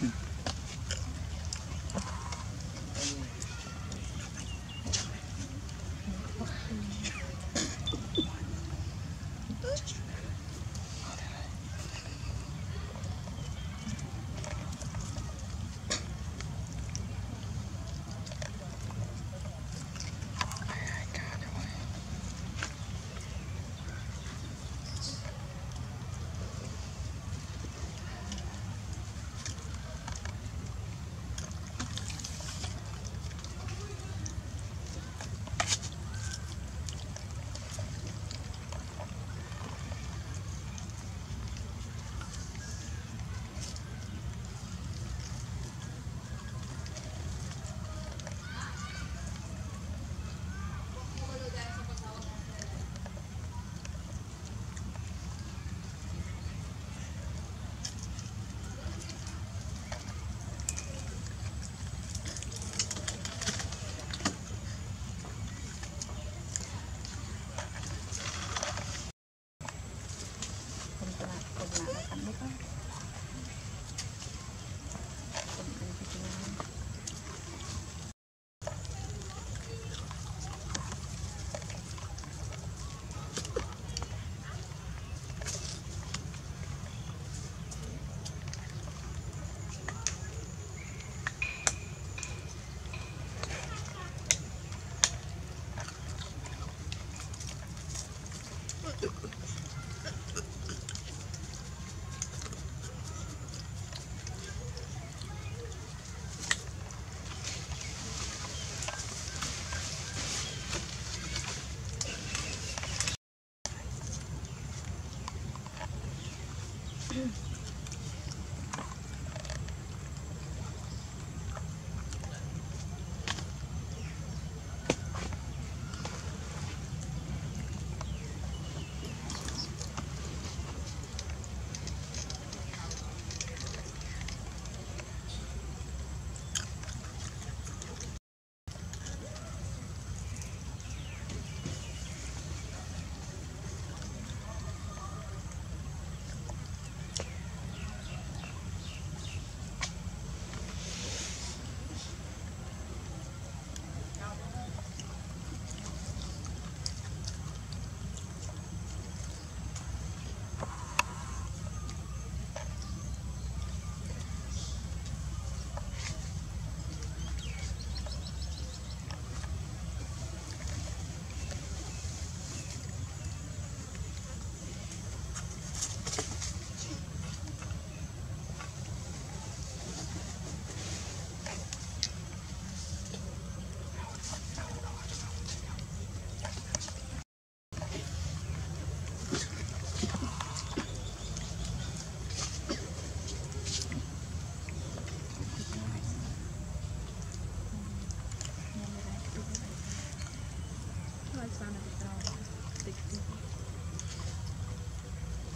Hmm.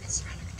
Let's run